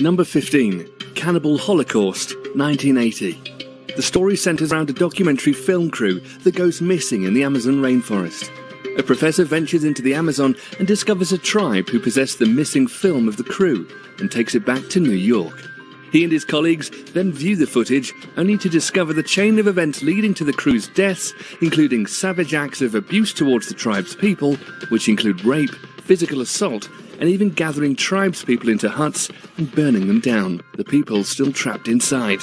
Number 15 Cannibal Holocaust, 1980. The story centers around a documentary film crew that goes missing in the Amazon rainforest. A professor ventures into the Amazon and discovers a tribe who possess the missing film of the crew and takes it back to New York. He and his colleagues then view the footage, only to discover the chain of events leading to the crew's deaths, including savage acts of abuse towards the tribe's people, which include rape, physical assault, and even gathering tribespeople into huts and burning them down, the people still trapped inside.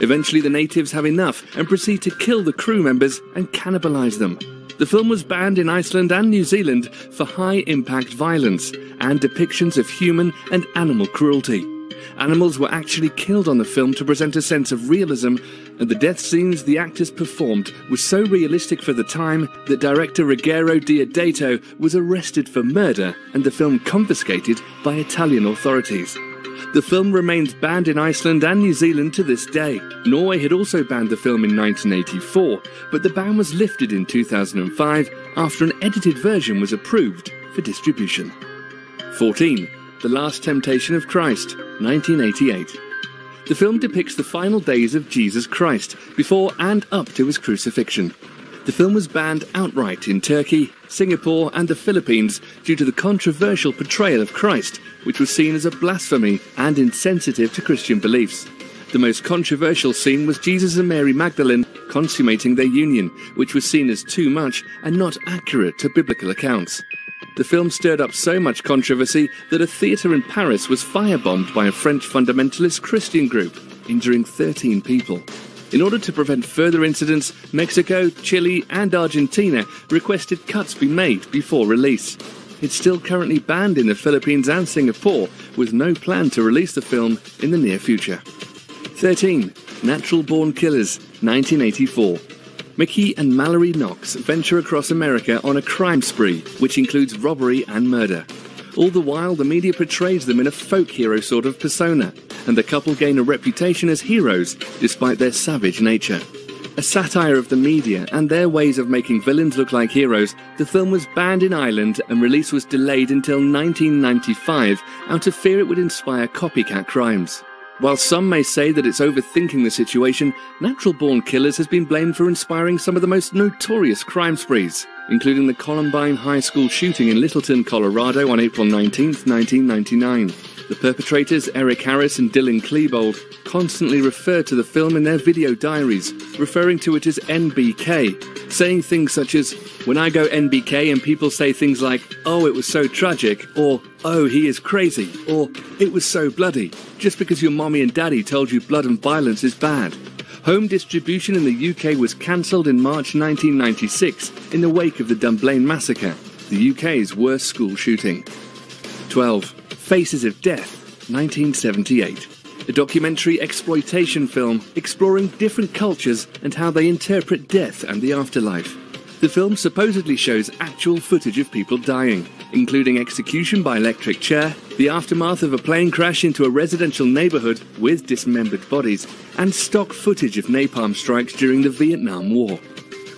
Eventually, the natives have enough and proceed to kill the crew members and cannibalize them. The film was banned in Iceland and New Zealand for high impact violence and depictions of human and animal cruelty. Animals were actually killed on the film to present a sense of realism, and the death scenes the actors performed were so realistic for the time that director Ruggero Deodato was arrested for murder and the film confiscated by Italian authorities. The film remains banned in Iceland and New Zealand to this day. Norway had also banned the film in 1984, but the ban was lifted in 2005 after an edited version was approved for distribution. 14. The Last Temptation of Christ, 1988. The film depicts the final days of Jesus Christ, before and up to his crucifixion. The film was banned outright in Turkey, Singapore, and the Philippines due to the controversial portrayal of Christ, which was seen as a blasphemy and insensitive to Christian beliefs. The most controversial scene was Jesus and Mary Magdalene consummating their union, which was seen as too much and not accurate to biblical accounts. The film stirred up so much controversy that a theatre in Paris was firebombed by a French fundamentalist Christian group, injuring 13 people. In order to prevent further incidents, Mexico, Chile, and Argentina requested cuts be made before release. It's still currently banned in the Philippines and Singapore, with no plan to release the film in the near future. 13. Natural Born Killers, 1984. Mickey and Mallory Knox venture across America on a crime spree, which includes robbery and murder. All the while, the media portrays them in a folk hero sort of persona, and the couple gain a reputation as heroes despite their savage nature. A satire of the media and their ways of making villains look like heroes, the film was banned in Ireland and release was delayed until 1995 out of fear it would inspire copycat crimes. While some may say that it's overthinking the situation, Natural Born Killers has been blamed for inspiring some of the most notorious crime sprees, including the Columbine High School shooting in Littleton, Colorado on April 19, 1999. The perpetrators, Eric Harris and Dylan Klebold, constantly refer to the film in their video diaries, referring to it as NBK, saying things such as, When I go NBK and people say things like, Oh, it was so tragic, or Oh, he is crazy, or It was so bloody, just because your mommy and daddy told you blood and violence is bad. Home distribution in the UK was cancelled in March 1996 in the wake of the Dunblane massacre, the UK's worst school shooting. 12. Faces of Death, 1978. A documentary exploitation film exploring different cultures and how they interpret death and the afterlife. The film supposedly shows actual footage of people dying, including execution by electric chair, the aftermath of a plane crash into a residential neighborhood with dismembered bodies, and stock footage of napalm strikes during the Vietnam War.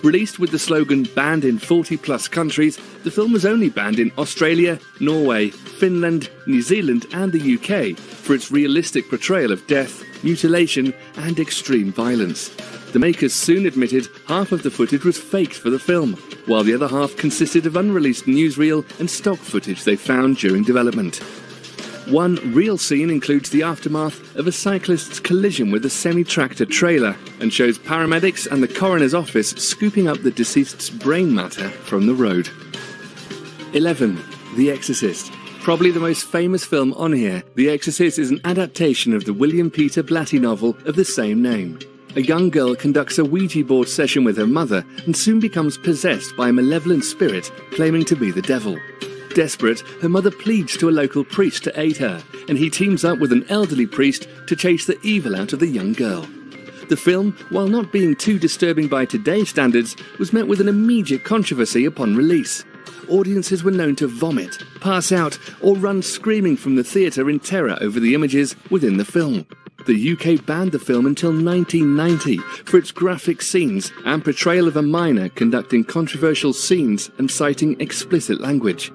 Released with the slogan banned in 40 plus countries, the film was only banned in Australia, Norway, Finland, New Zealand, and the UK for its realistic portrayal of death, mutilation, and extreme violence. The makers soon admitted half of the footage was faked for the film, while the other half consisted of unreleased newsreel and stock footage they found during development. One real scene includes the aftermath of a cyclist's collision with a semi tractor trailer and shows paramedics and the coroner's office scooping up the deceased's brain matter from the road. 11. The Exorcist. Probably the most famous film on here, The Exorcist is an adaptation of the William Peter Blatty novel of the same name. A young girl conducts a Ouija board session with her mother and soon becomes possessed by a malevolent spirit claiming to be the devil. Desperate, her mother pleads to a local priest to aid her, and he teams up with an elderly priest to chase the evil out of the young girl. The film, while not being too disturbing by today's standards, was met with an immediate controversy upon release. Audiences were known to vomit, pass out, or run screaming from the theatre in terror over the images within the film. The UK banned the film until 1990 for its graphic scenes and portrayal of a minor conducting controversial scenes and citing explicit language.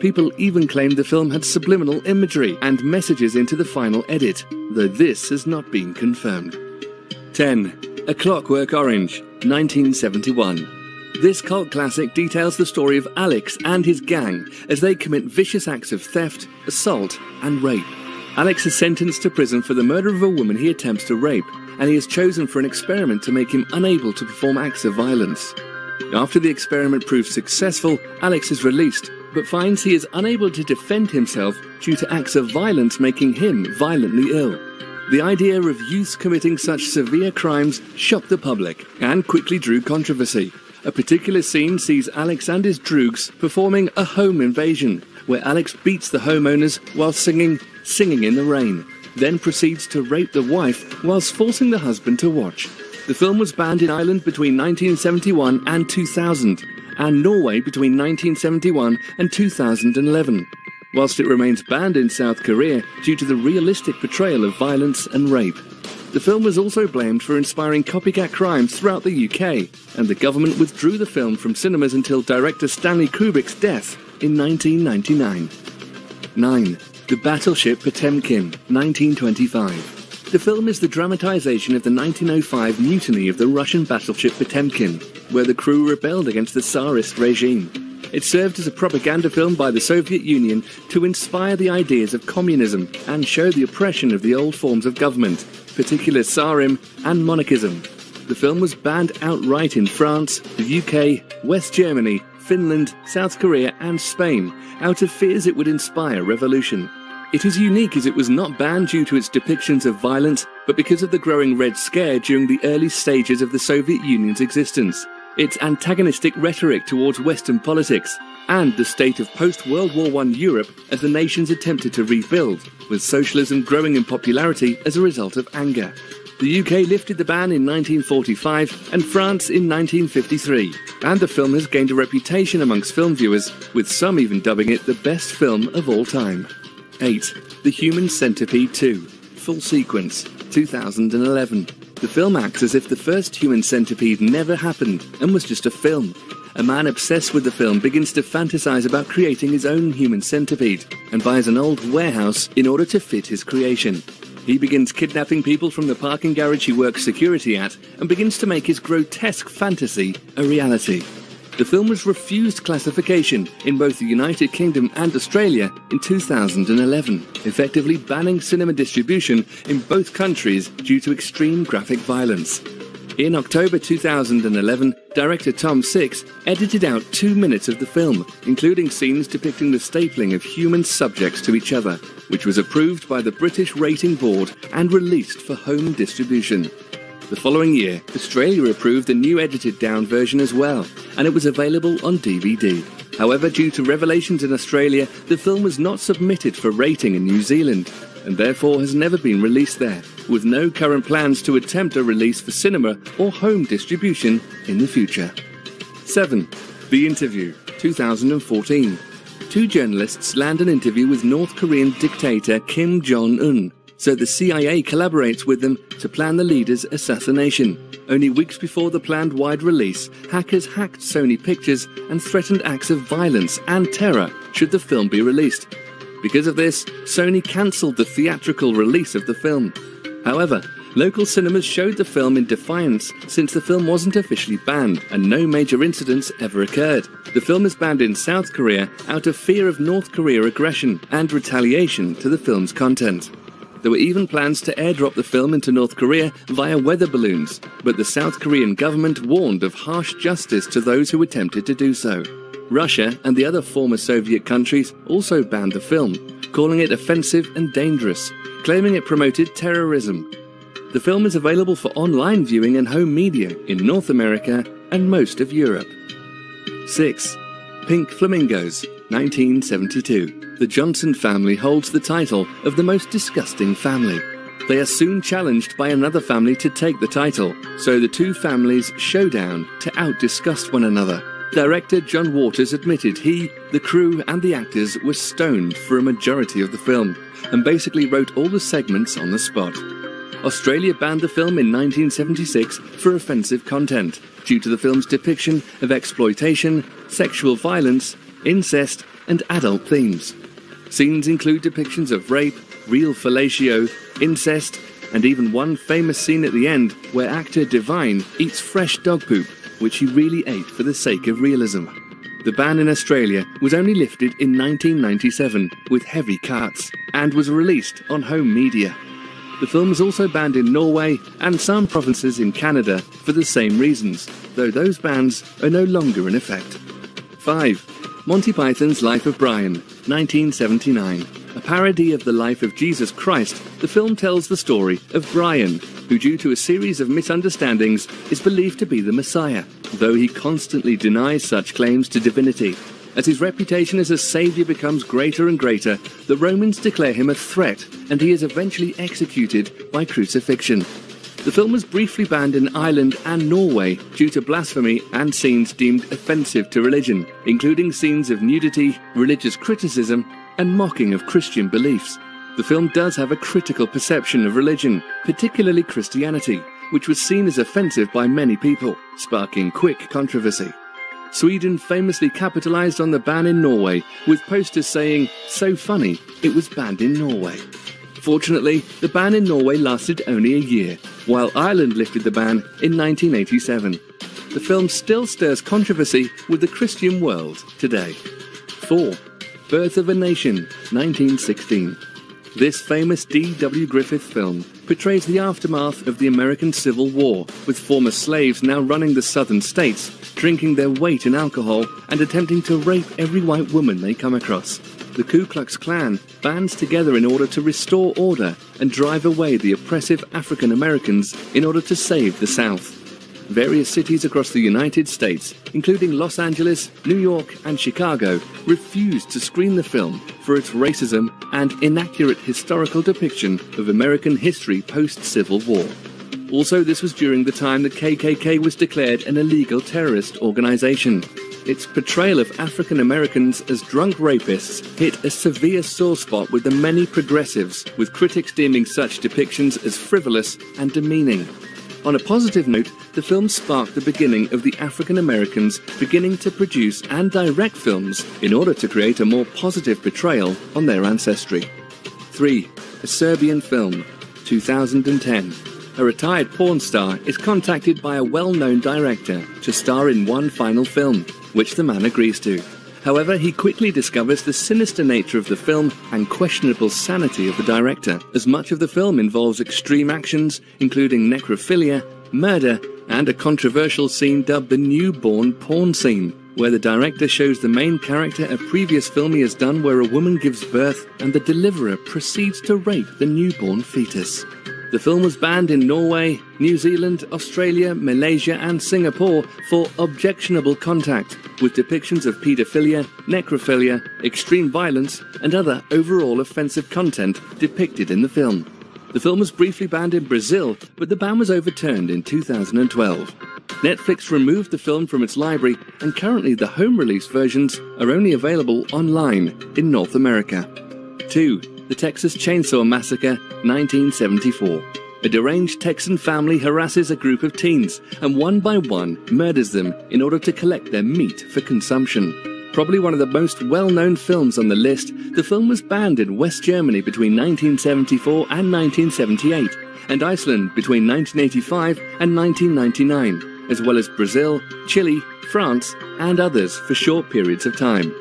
People even claimed the film had subliminal imagery and messages into the final edit, though this has not been confirmed. 10. A Clockwork Orange, 1971. This cult classic details the story of Alex and his gang as they commit vicious acts of theft, assault, and rape. Alex is sentenced to prison for the murder of a woman he attempts to rape, and he is chosen for an experiment to make him unable to perform acts of violence. After the experiment proves successful, Alex is released, but finds he is unable to defend himself due to acts of violence making him violently ill. The idea of youths committing such severe crimes shocked the public and quickly drew controversy. A particular scene sees Alex and his droogs performing a home invasion, where Alex beats the homeowners while singing Singing in the Rain, then proceeds to rape the wife whilst forcing the husband to watch. The film was banned in Ireland between 1971 and 2000, and Norway between 1971 and 2011, whilst it remains banned in South Korea due to the realistic portrayal of violence and rape. The film was also blamed for inspiring copycat crimes throughout the UK, and the government withdrew the film from cinemas until director Stanley Kubrick's death in 1999. 9. The Battleship Potemkin, 1925. The film is the dramatization of the 1905 mutiny of the Russian battleship Potemkin, where the crew rebelled against the Tsarist regime. It served as a propaganda film by the Soviet Union to inspire the ideas of communism and show the oppression of the old forms of government, particularly Tsarism and monarchism. The film was banned outright in France, the UK, West Germany, Finland, South Korea, and Spain out of fears it would inspire revolution. It is unique as it was not banned due to its depictions of violence, but because of the growing Red Scare during the early stages of the Soviet Union's existence, its antagonistic rhetoric towards Western politics, and the state of post World War I Europe as the nations attempted to rebuild, with socialism growing in popularity as a result of anger. The UK lifted the ban in 1945 and France in 1953, and the film has gained a reputation amongst film viewers, with some even dubbing it the best film of all time. 8. The Human Centipede 2, Full Sequence, 2011. The film acts as if the first human centipede never happened and was just a film. A man obsessed with the film begins to fantasize about creating his own human centipede and buys an old warehouse in order to fit his creation. He begins kidnapping people from the parking garage he works security at and begins to make his grotesque fantasy a reality. The film was refused classification in both the United Kingdom and Australia in 2011, effectively banning cinema distribution in both countries due to extreme graphic violence. In October 2011, director Tom Six edited out two minutes of the film, including scenes depicting the stapling of human subjects to each other, which was approved by the British Rating Board and released for home distribution. The following year, Australia approved a new edited down version as well, and it was available on DVD. However, due to revelations in Australia, the film was not submitted for rating in New Zealand, and therefore has never been released there, with no current plans to attempt a release for cinema or home distribution in the future. 7. The Interview, 2014. Two journalists land an interview with North Korean dictator Kim Jong un so the CIA collaborates with them to plan the leader's assassination. Only weeks before the planned wide release, hackers hacked Sony Pictures and threatened acts of violence and terror should the film be released. Because of this, Sony cancelled the theatrical release of the film. However, local cinemas showed the film in defiance since the film wasn't officially banned and no major incidents ever occurred. The film is banned in South Korea out of fear of North Korea aggression and retaliation to the film's content. There were even plans to airdrop the film into North Korea via weather balloons, but the South Korean government warned of harsh justice to those who attempted to do so. Russia and the other former Soviet countries also banned the film, calling it offensive and dangerous, claiming it promoted terrorism. The film is available for online viewing and home media in North America and most of Europe. 6. Pink Flamingos, 1972 the Johnson family holds the title of the most disgusting family. They are soon challenged by another family to take the title, so the two families showdown to outdisgust one another. Director John Waters admitted he, the crew, and the actors were stoned for a majority of the film, and basically wrote all the segments on the spot. Australia banned the film in 1976 for offensive content, due to the film's depiction of exploitation, sexual violence, incest, and adult themes. Scenes include depictions of rape, real fellatio, incest, and even one famous scene at the end where actor Divine eats fresh dog poop, which he really ate for the sake of realism. The ban in Australia was only lifted in 1997 with heavy cuts and was released on home media. The film was also banned in Norway and some provinces in Canada for the same reasons, though those bans are no longer in effect. 5. Monty Python's Life of Brian, 1979. A parody of the life of Jesus Christ, the film tells the story of Brian, who, due to a series of misunderstandings, is believed to be the Messiah, though he constantly denies such claims to divinity. As his reputation as a savior becomes greater and greater, the Romans declare him a threat, and he is eventually executed by crucifixion. The film was briefly banned in Ireland and Norway due to blasphemy and scenes deemed offensive to religion, including scenes of nudity, religious criticism, and mocking of Christian beliefs. The film does have a critical perception of religion, particularly Christianity, which was seen as offensive by many people, sparking quick controversy. Sweden famously capitalized on the ban in Norway, with posters saying, So funny, it was banned in Norway. Fortunately, the ban in Norway lasted only a year, while Ireland lifted the ban in 1987. The film still stirs controversy with the Christian world today. 4. Birth of a Nation, 1916. This famous D.W. Griffith film portrays the aftermath of the American Civil War, with former slaves now running the southern states, drinking their weight in alcohol, and attempting to rape every white woman they come across. The Ku Klux Klan bands together in order to restore order and drive away the oppressive African Americans in order to save the South various cities across the United States, including Los Angeles, New York, and Chicago, refused to screen the film for its racism and inaccurate historical depiction of American history post Civil War. Also, this was during the time the KKK was declared an illegal terrorist organization. Its portrayal of African Americans as drunk rapists hit a severe sore spot with the many progressives, with critics deeming such depictions as frivolous and demeaning. On a positive note, the film sparked the beginning of the African Americans beginning to produce and direct films in order to create a more positive portrayal on their ancestry. 3. A Serbian film, 2010. A retired porn star is contacted by a well known director to star in one final film, which the man agrees to. However, he quickly discovers the sinister nature of the film and questionable sanity of the director, as much of the film involves extreme actions, including necrophilia, murder, and a controversial scene dubbed the newborn porn scene, where the director shows the main character a previous film he has done where a woman gives birth and the deliverer proceeds to rape the newborn fetus. The film was banned in Norway, New Zealand, Australia, Malaysia, and Singapore for objectionable contact, with depictions of paedophilia, necrophilia, extreme violence, and other overall offensive content depicted in the film. The film was briefly banned in Brazil, but the ban was overturned in 2012. Netflix removed the film from its library, and currently the home release versions are only available online in North America. 2. The Texas Chainsaw Massacre, 1974. A deranged Texan family harasses a group of teens and one by one murders them in order to collect their meat for consumption. Probably one of the most well known films on the list, the film was banned in West Germany between 1974 and 1978, and Iceland between 1985 and 1999, as well as Brazil, Chile, France, and others for short periods of time.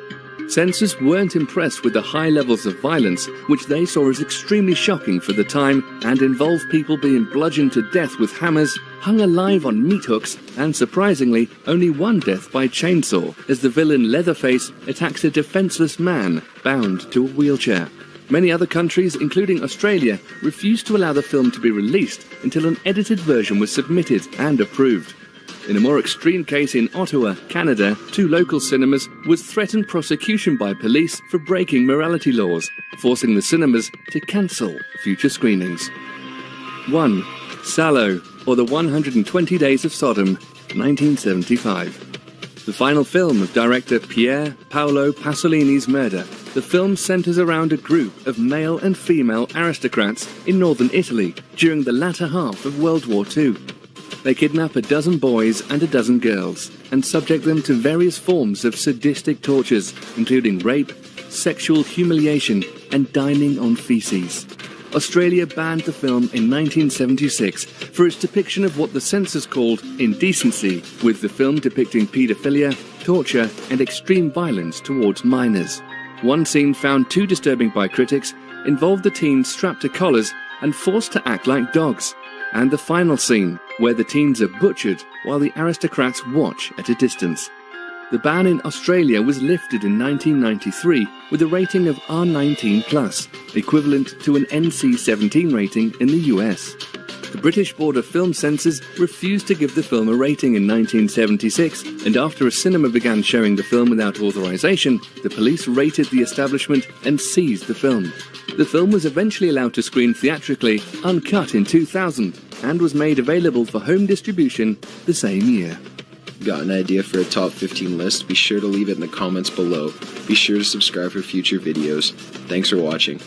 Censors weren't impressed with the high levels of violence, which they saw as extremely shocking for the time, and involved people being bludgeoned to death with hammers, hung alive on meat hooks, and surprisingly, only one death by chainsaw, as the villain Leatherface attacks a defenseless man bound to a wheelchair. Many other countries, including Australia, refused to allow the film to be released until an edited version was submitted and approved. In a more extreme case in Ottawa, Canada, two local cinemas was threatened prosecution by police for breaking morality laws, forcing the cinemas to cancel future screenings. 1. Salò, or The 120 Days of Sodom, 1975. The final film of director Pier Paolo Pasolini's Murder, the film centers around a group of male and female aristocrats in northern Italy during the latter half of World War II. They kidnap a dozen boys and a dozen girls and subject them to various forms of sadistic tortures, including rape, sexual humiliation, and dining on feces. Australia banned the film in 1976 for its depiction of what the censors called indecency, with the film depicting paedophilia, torture, and extreme violence towards minors. One scene found too disturbing by critics involved the teens strapped to collars and forced to act like dogs, and the final scene, where the teens are butchered while the aristocrats watch at a distance. The ban in Australia was lifted in 1993 with a rating of R19+, equivalent to an NC-17 rating in the US. The British Board of Film Censors refused to give the film a rating in 1976, and after a cinema began showing the film without authorization, the police raided the establishment and seized the film. The film was eventually allowed to screen theatrically, uncut in 2000, and was made available for home distribution the same year. Got an idea for a top 15 list? Be sure to leave it in the comments below. Be sure to subscribe for future videos. Thanks for watching.